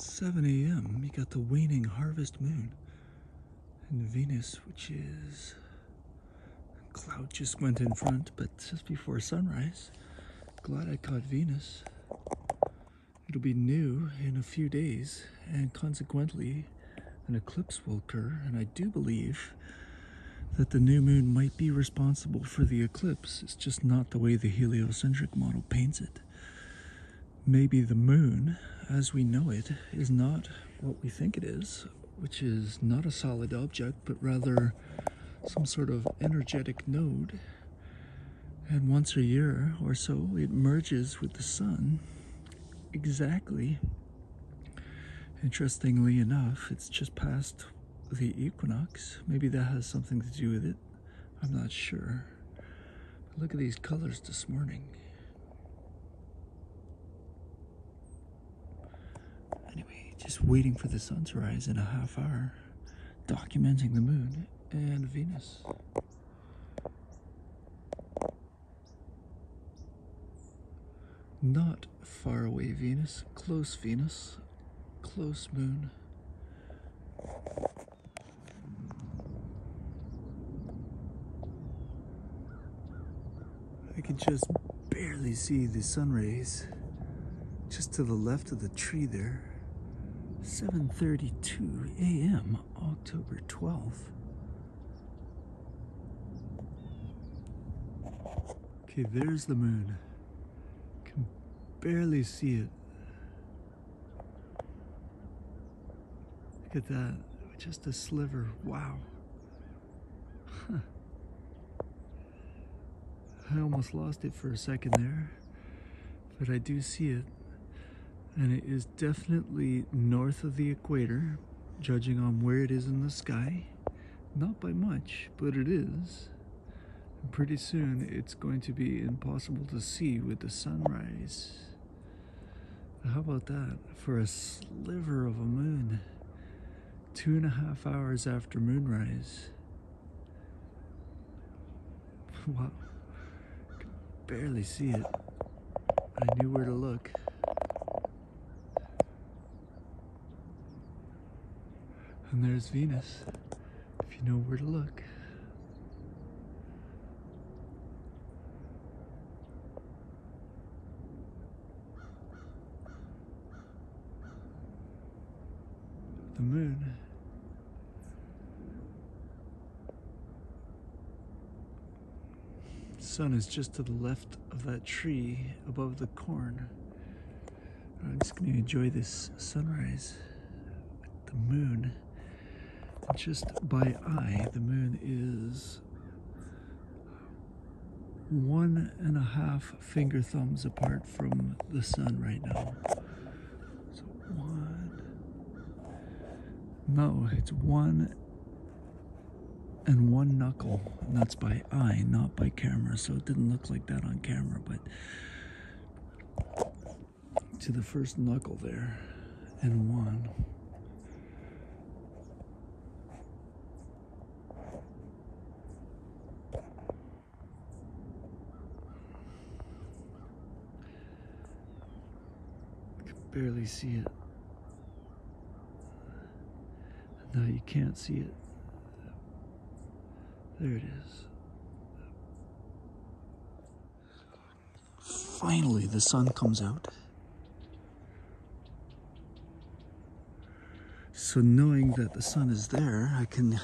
7 a.m. You got the waning harvest moon. And Venus, which is. Cloud just went in front, but just before sunrise. Glad I caught Venus. It'll be new in a few days, and consequently, an eclipse will occur. And I do believe that the new moon might be responsible for the eclipse. It's just not the way the heliocentric model paints it. Maybe the moon, as we know it, is not what we think it is, which is not a solid object, but rather some sort of energetic node. And once a year or so, it merges with the sun exactly. Interestingly enough, it's just past the equinox. Maybe that has something to do with it. I'm not sure. But look at these colors this morning. Anyway, just waiting for the sun to rise in a half hour, documenting the moon and Venus. Not far away Venus, close Venus, close moon. I can just barely see the sun rays just to the left of the tree there. 7:32 a.m. October 12th. Okay, there's the moon. Can barely see it. Look at that. Just a sliver. Wow. Huh. I almost lost it for a second there, but I do see it. And it is definitely north of the equator, judging on where it is in the sky. Not by much, but it is. And pretty soon it's going to be impossible to see with the sunrise. How about that? For a sliver of a moon, two and a half hours after moonrise. Wow barely see it. I knew where to look. And there's Venus, if you know where to look. The moon sun is just to the left of that tree above the corn. I'm just going to enjoy this sunrise with the moon. Just by eye, the moon is one and a half finger thumbs apart from the sun right now. So one, no, it's one and one knuckle. And that's by eye, not by camera. So it didn't look like that on camera, but to the first knuckle there, and one. Barely see it. Now you can't see it. There it is. Finally, the sun comes out. So knowing that the sun is there, I can,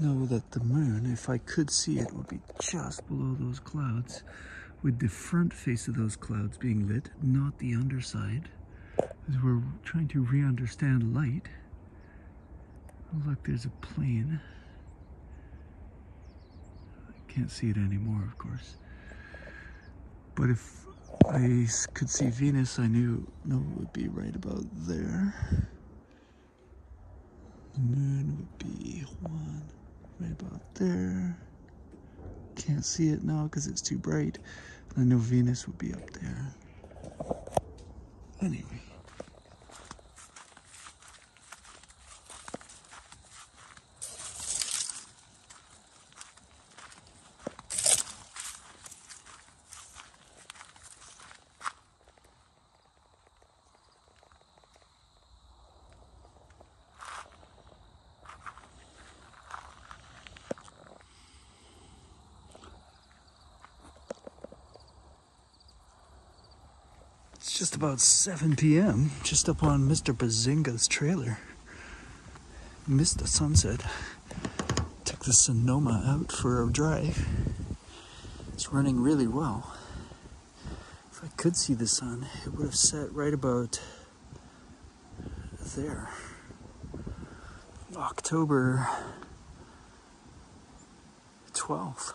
know that the moon, if I could see it, would be just below those clouds, with the front face of those clouds being lit, not the underside, as we're trying to re-understand light. Look, there's a plane. I can't see it anymore, of course. But if I could see Venus, I knew no, it would be right about there. The moon would be one right about there. Can't see it now because it's too bright. I know Venus would be up there. Anyway. Just about 7 p.m., just up on Mr. Bazinga's trailer. Missed the sunset. Took the Sonoma out for a drive. It's running really well. If I could see the sun, it would have set right about there. October 12th,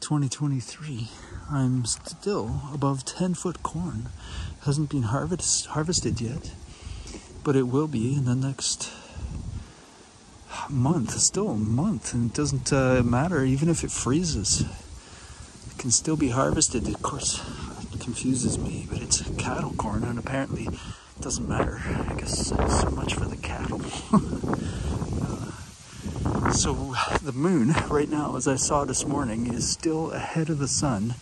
2023. I'm still above 10 foot corn. Hasn't been harvest, harvested yet, but it will be in the next month. Still a month, and it doesn't uh, matter even if it freezes. It can still be harvested. Of course, it confuses me, but it's cattle corn, and apparently it doesn't matter. I guess so much for the cattle. So the moon right now, as I saw this morning, is still ahead of the sun,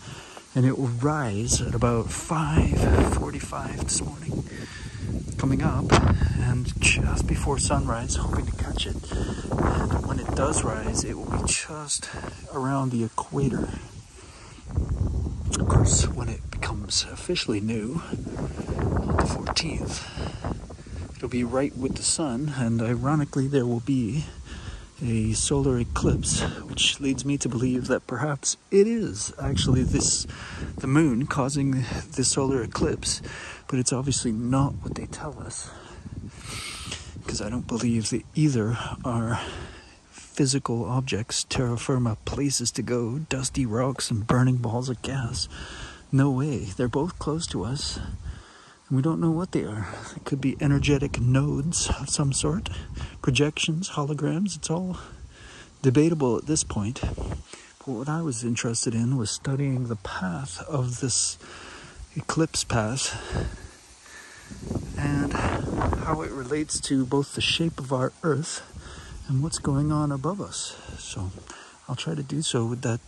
and it will rise at about 5:45 this morning, coming up, and just before sunrise, hoping to catch it. And when it does rise, it will be just around the equator. Of course, when it becomes officially new, on the 14th, it'll be right with the sun, and ironically, there will be a solar eclipse, which leads me to believe that perhaps it is actually this the moon causing the solar eclipse, but it's obviously not what they tell us. Because I don't believe that either are physical objects, terra firma places to go, dusty rocks and burning balls of gas. No way. They're both close to us. We don't know what they are. It could be energetic nodes of some sort, projections, holograms. It's all debatable at this point. But what I was interested in was studying the path of this eclipse path and how it relates to both the shape of our Earth and what's going on above us. So I'll try to do so with that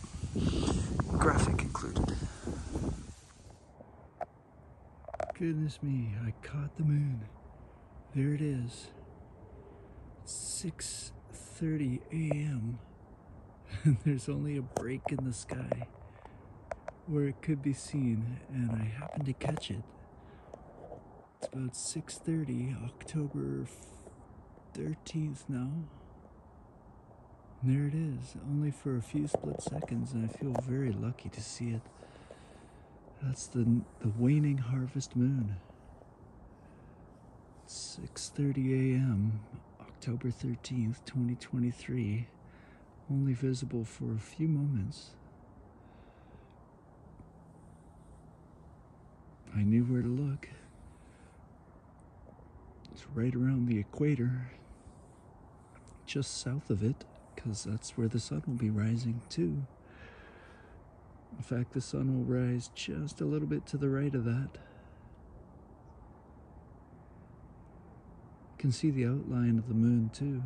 graphic included. Goodness me, I caught the moon. There it is. 6:30 a.m. and there's only a break in the sky where it could be seen and I happened to catch it. It's about 6:30 October 13th now. And there it is, only for a few split seconds and I feel very lucky to see it. That's the the waning harvest moon. 6:30 a.m. October 13th, 2023. Only visible for a few moments. I knew where to look. It's right around the equator, just south of it, because that's where the sun will be rising too. In fact, the sun will rise just a little bit to the right of that. You can see the outline of the moon too.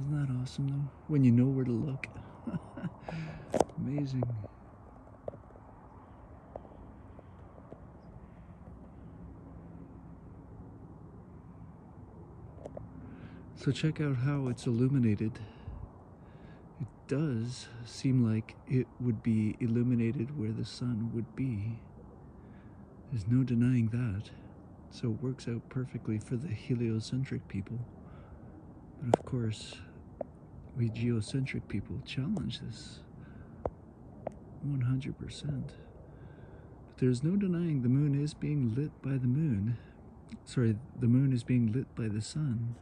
Isn't that awesome though? When you know where to look. Amazing. So check out how it's illuminated does seem like it would be illuminated where the sun would be. There's no denying that. So it works out perfectly for the heliocentric people. But of course, we geocentric people challenge this 100%. But there's no denying the moon is being lit by the moon. Sorry, the moon is being lit by the sun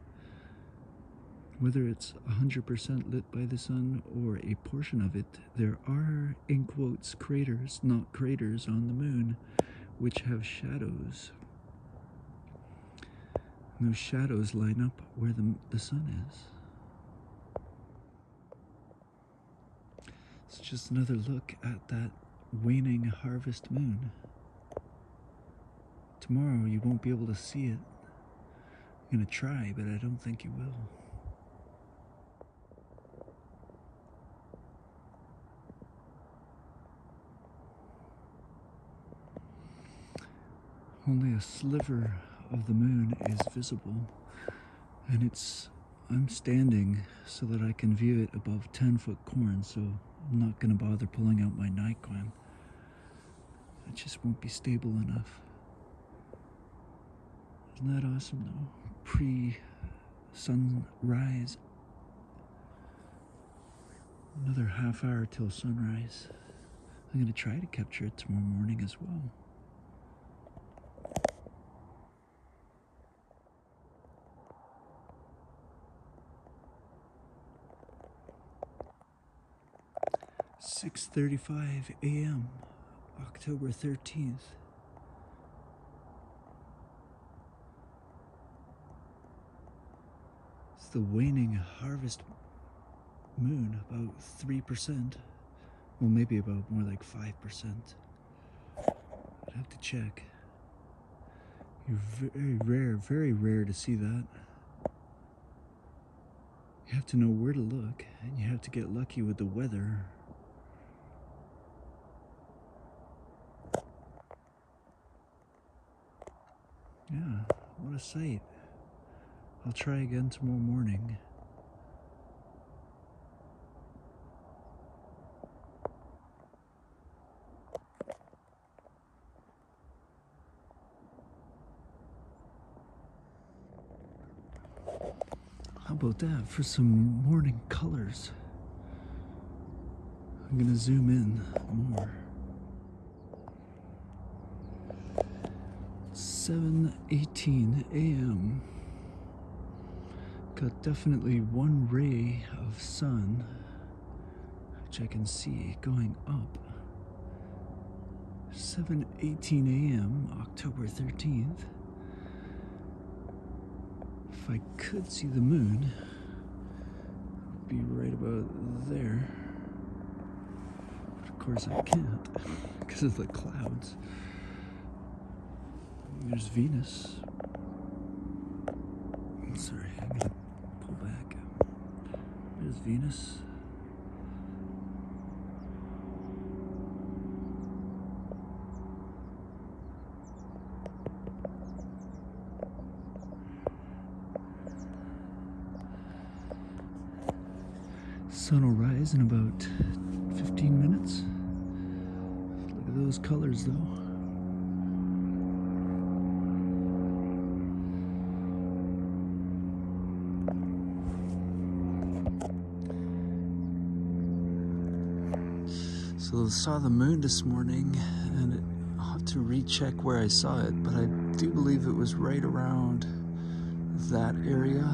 whether it's 100% lit by the sun or a portion of it, there are, in quotes, craters, not craters, on the moon, which have shadows. And those shadows line up where the, the sun is. It's just another look at that waning harvest moon. Tomorrow you won't be able to see it. I'm going to try, but I don't think you will. Only a sliver of the moon is visible and it's I'm standing so that I can view it above 10 foot corn so I'm not going to bother pulling out my Nikon It just won't be stable enough. Isn't that awesome though? Pre sunrise. Another half hour till sunrise. I'm going to try to capture it tomorrow morning as well. Six thirty-five a.m. October thirteenth. It's the waning harvest moon, about 3%. Well, maybe about more like 5%. I'd have to check. You're very rare, very rare to see that. You have to know where to look, and you have to get lucky with the weather. Yeah, sight. I'll try again tomorrow morning. How about that for some morning colors? I'm gonna zoom in more. 7:18 a.m. Got definitely one ray of sun, which I can see going up. 7:18 a.m. October 13th. If I could see the moon, it would be right about there. But of course I can't because of the clouds. There's Venus. Sorry, I'm gonna pull back. There's Venus. Sun will rise in about 15 minutes. Look at those colors though. Saw the moon this morning, and it, I'll have to recheck where I saw it, but I do believe it was right around that area.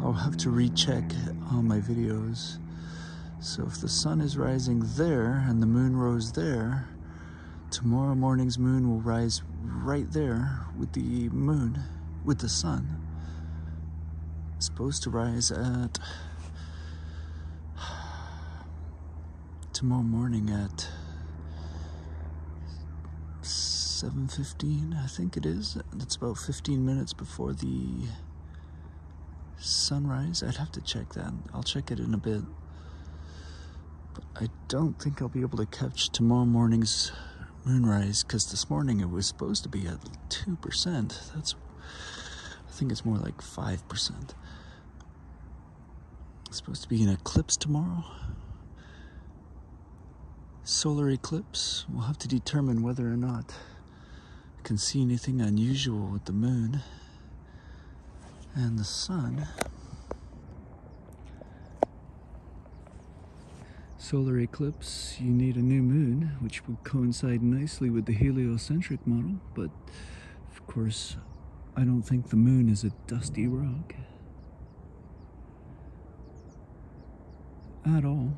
I'll have to recheck on my videos. So if the sun is rising there and the moon rose there, tomorrow morning's moon will rise right there with the moon, with the sun. It's supposed to rise at tomorrow morning at 7.15 i think it is. It's about 15 minutes before the sunrise. I'd have to check that. I'll check it in a bit. But i don't think i'll be able to catch tomorrow morning's moonrise because this morning it was supposed to be at 2% that's i think it's more like 5% it's supposed to be an eclipse tomorrow solar eclipse. We'll have to determine whether or not I can see anything unusual with the moon and the sun. Solar eclipse, you need a new moon, which would coincide nicely with the heliocentric model, but of course, I don't think the moon is a dusty rock. At all.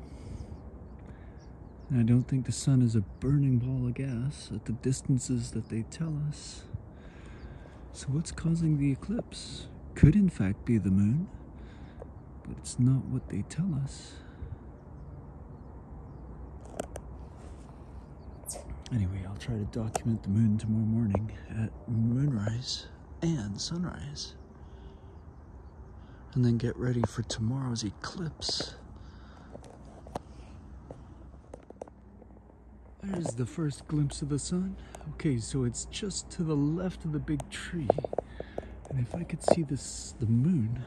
And I don't think the sun is a burning ball of gas at the distances that they tell us. So, what's causing the eclipse? Could in fact be the moon, but it's not what they tell us. Anyway, I'll try to document the moon tomorrow morning at moonrise and sunrise. And then get ready for tomorrow's eclipse. There's the first glimpse of the sun. Okay, so it's just to the left of the big tree. And if I could see this, the moon.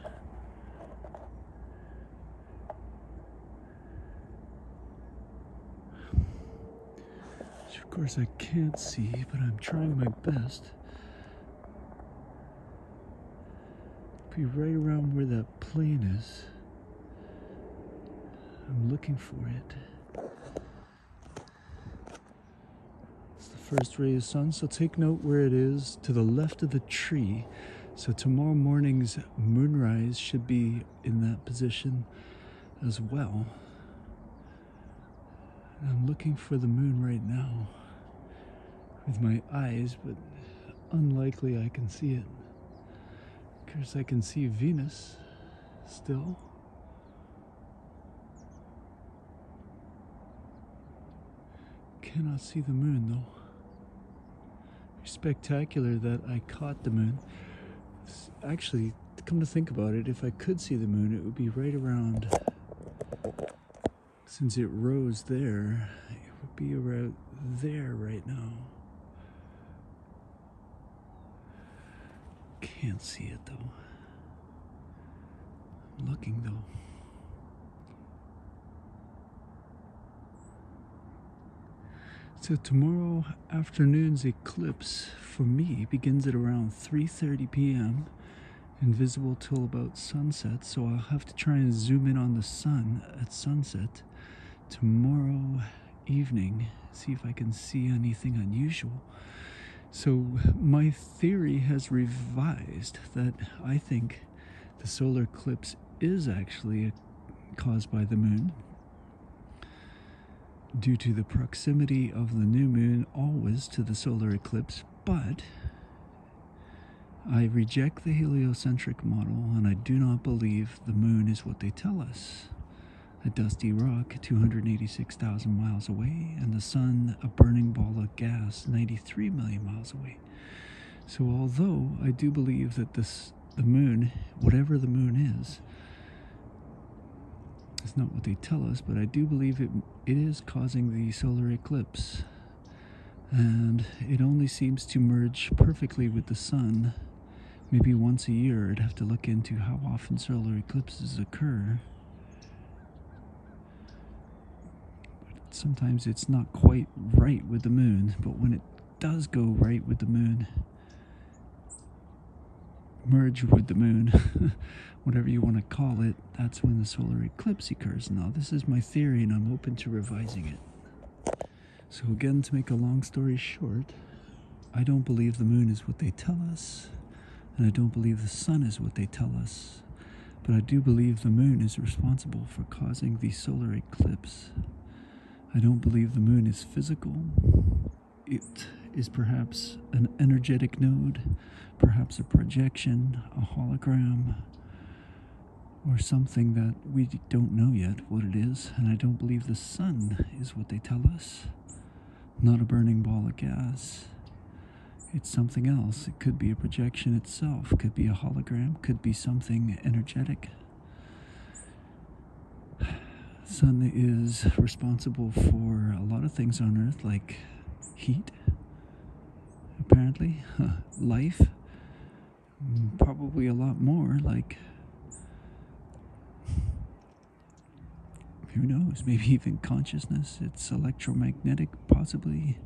Of course, I can't see, but I'm trying my best. Be right around where that plane is. I'm looking for it. It's the first ray of sun, so take note where it is to the left of the tree. So tomorrow morning's moonrise should be in that position as well. I'm looking for the moon right now with my eyes, but unlikely I can see it. Of course, I can see Venus still. Cannot see the moon though. Spectacular that I caught the moon. Actually, come to think about it, if I could see the moon, it would be right around. Since it rose there, it would be around there right now. Can't see it though. I'm looking though. So tomorrow afternoon's eclipse for me begins at around 3:30 p.m. and visible till about sunset. So I'll have to try and zoom in on the sun at sunset tomorrow evening, see if I can see anything unusual. So my theory has revised that I think the solar eclipse is actually caused by the moon due to the proximity of the new moon always to the solar eclipse, but I reject the heliocentric model and I do not believe the moon is what they tell us. A dusty rock 286,000 miles away, and the sun a burning ball of gas 93 million miles away. So, although I do believe that this, the moon, whatever the moon is, it's not what they tell us, but I do believe it, it is causing the solar eclipse. And it only seems to merge perfectly with the sun. Maybe once a year, I'd have to look into how often solar eclipses occur. But sometimes it's not quite right with the moon, but when it does go right with the moon, merge with the moon, whatever you want to call it, that's when the solar eclipse occurs. Now, this is my theory, and I'm open to revising it. So, again, to make a long story short, I don't believe the moon is what they tell us, and I don't believe the sun is what they tell us, but I do believe the moon is responsible for causing the solar eclipse. I don't believe the moon is physical. It is perhaps an energetic node, perhaps a projection, a hologram, or something that we don't know yet what it is. And I don't believe the sun is what they tell us, not a burning ball of gas. It's something else. It could be a projection itself, could be a hologram, could be something energetic. Sun is responsible for a lot of things on Earth, like heat, apparently, life, probably a lot more, like who knows, maybe even consciousness. It's electromagnetic, possibly.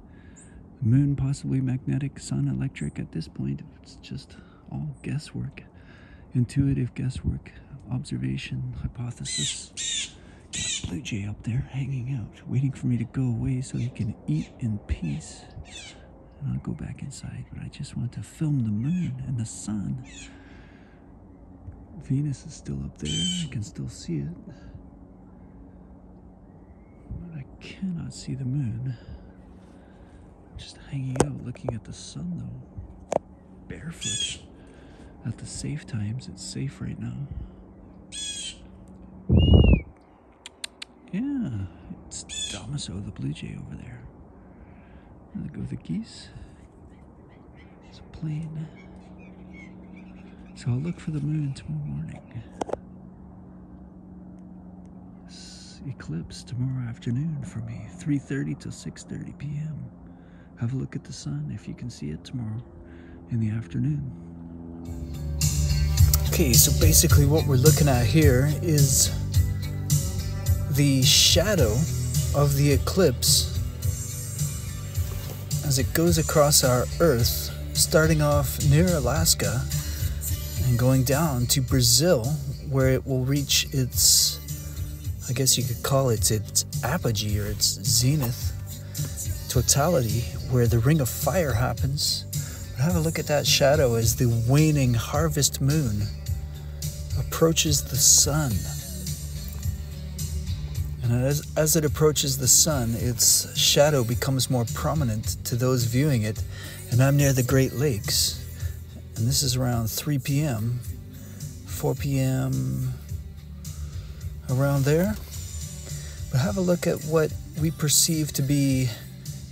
Moon, possibly magnetic, sun, electric. At this point, it's just all guesswork, intuitive guesswork, observation, hypothesis. Blue jay up there hanging out, waiting for me to go away so he can eat in peace. And I'll go back inside, but I just want to film the moon and the sun. Venus is still up there, I can still see it But I cannot see the moon. Just hanging out looking at the sun though. Barefoot. At the safe times, it's safe right now. Yeah, it's Damaso the blue jay over there. There go the geese. It's a plane. So I'll look for the moon tomorrow morning. eclipse tomorrow afternoon for me, 3:30 till 6:30 p.m. Have a look at the sun if you can see it tomorrow in the afternoon. Okay, so basically what we're looking at here is the shadow of the eclipse as it goes across our Earth, starting off near Alaska and going down to Brazil, where it will reach its, I guess you could call it its apogee or its zenith totality, where the ring of fire happens. But have a look at that shadow as the waning harvest moon approaches the sun. And as, as it approaches the sun, its shadow becomes more prominent to those viewing it. And I'm near the Great Lakes. And this is around 3 p.m., 4 p.m., around there. But have a look at what we perceive to be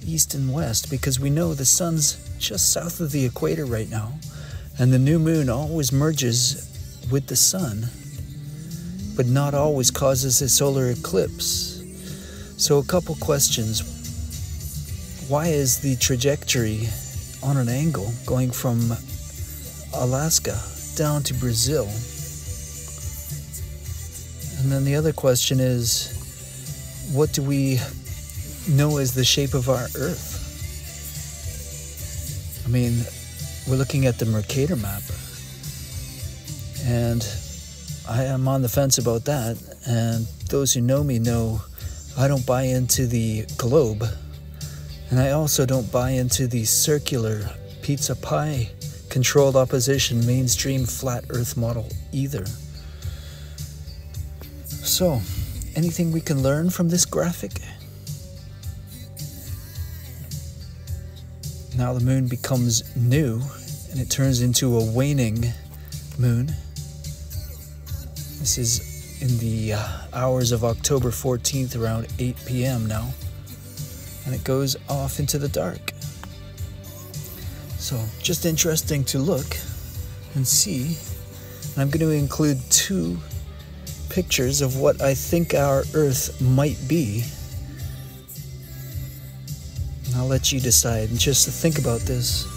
east and west because we know the sun's just south of the equator right now. And the new moon always merges with the sun but not always causes a solar eclipse. So, a couple questions. Why is the trajectory on an angle going from Alaska down to Brazil? And then the other question is what do we know as the shape of our Earth? I mean, we're looking at the Mercator map. And I am on the fence about that, and those who know me know I don't buy into the globe, and I also don't buy into the circular pizza pie controlled opposition mainstream flat earth model either. So, anything we can learn from this graphic? Now the moon becomes new and it turns into a waning moon. This is in the uh, hours of October 14th, around 8 p.m. now, and it goes off into the dark. So, just interesting to look and see. And I'm going to include two pictures of what I think our Earth might be. And I'll let you decide and just to think about this.